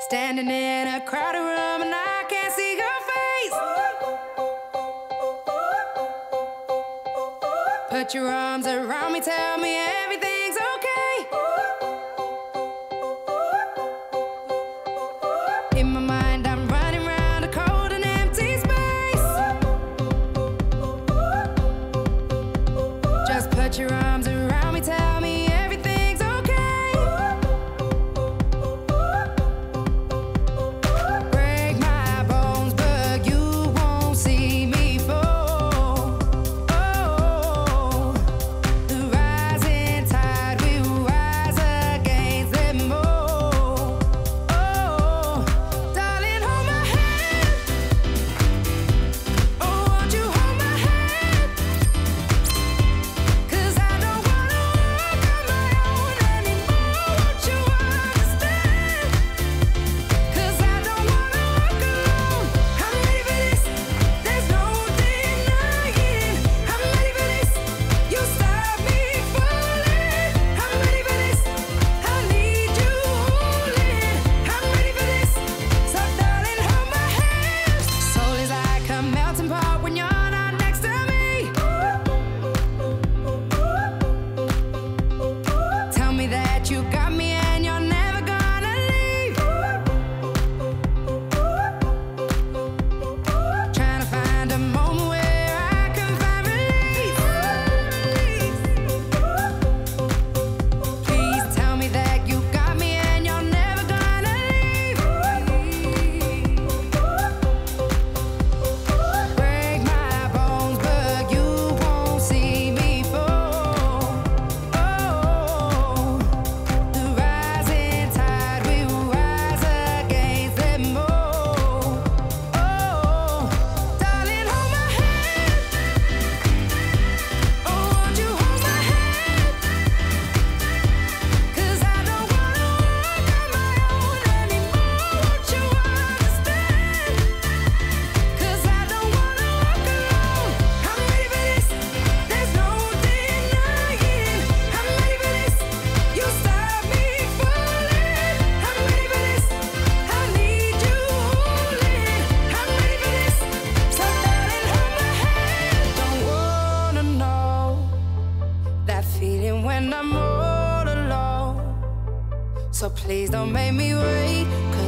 Standing in a crowded room and I can't see your face. Put your arms around me, tell me everything's okay. In my mind. but your arms you got when I'm all alone. So please don't make me wait.